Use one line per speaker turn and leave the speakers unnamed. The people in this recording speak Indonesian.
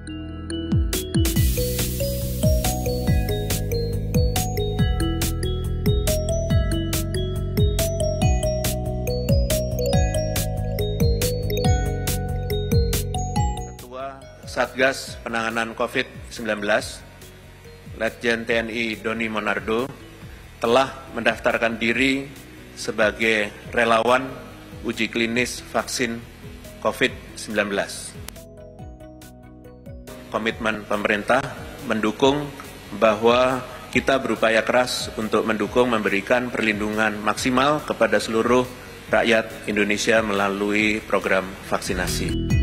Ketua Satgas Penanganan COVID-19, Letjen TNI Doni Monardo, telah mendaftarkan diri sebagai relawan uji klinis vaksin COVID-19. Komitmen pemerintah mendukung bahwa kita berupaya keras untuk mendukung memberikan perlindungan maksimal kepada seluruh rakyat Indonesia melalui program vaksinasi.